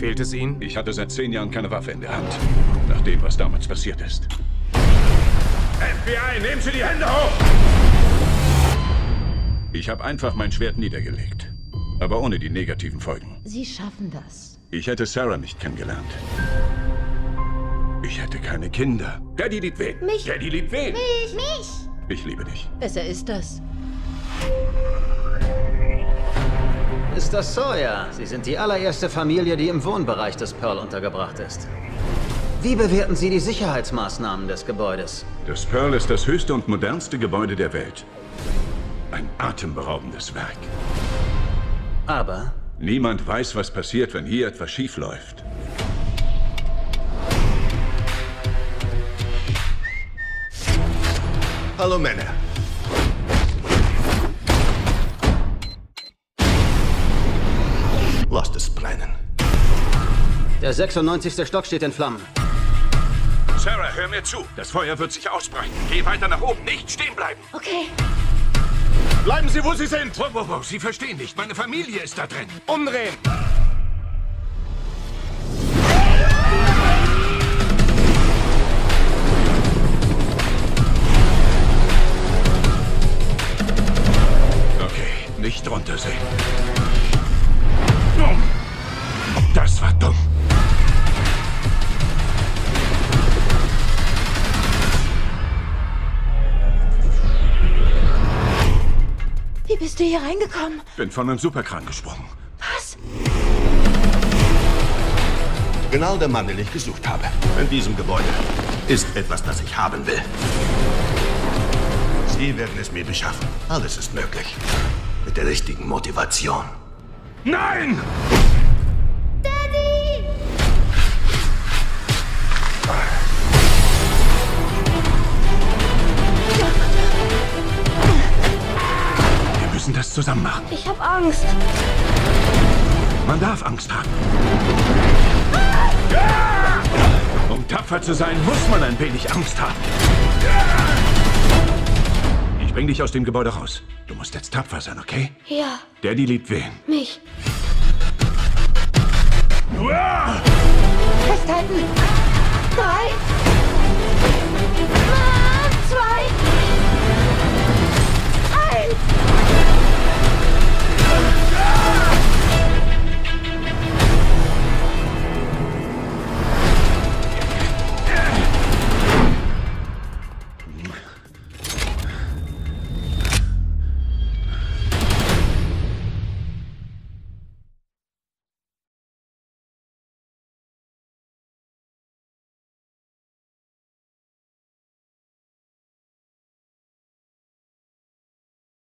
Fehlt es Ihnen? Ich hatte seit zehn Jahren keine Waffe in der Hand. Nach dem, was damals passiert ist. FBI, nehmen Sie die Hände hoch! Ich habe einfach mein Schwert niedergelegt. Aber ohne die negativen Folgen. Sie schaffen das. Ich hätte Sarah nicht kennengelernt. Ich hätte keine Kinder. Daddy liebt wen? Mich. Daddy liebt wen? Mich, mich. Ich liebe dich. Besser ist das. Ist das ja? Sie sind die allererste Familie, die im Wohnbereich des Pearl untergebracht ist. Wie bewerten Sie die Sicherheitsmaßnahmen des Gebäudes? Das Pearl ist das höchste und modernste Gebäude der Welt. Ein atemberaubendes Werk. Aber Niemand weiß, was passiert, wenn hier etwas schief läuft. Hallo Männer. Der 96. Stock steht in Flammen. Sarah, hör mir zu. Das Feuer wird sich ausbreiten. Geh weiter nach oben, nicht stehen bleiben. Okay. Bleiben Sie, wo Sie sind! Wow, wow, wow, Sie verstehen nicht. Meine Familie ist da drin. Umdrehen! Okay, nicht drunter bist du hier reingekommen? Bin von einem Superkran gesprungen. Was? Genau der Mann, den ich gesucht habe. In diesem Gebäude ist etwas, das ich haben will. Sie werden es mir beschaffen. Alles ist möglich. Mit der richtigen Motivation. Nein! Das zusammen machen. Ich hab Angst. Man darf Angst haben. Um tapfer zu sein, muss man ein wenig Angst haben. Ich bring dich aus dem Gebäude raus. Du musst jetzt tapfer sein, okay? Ja, Daddy liebt wen? mich. Festhalten. Drei.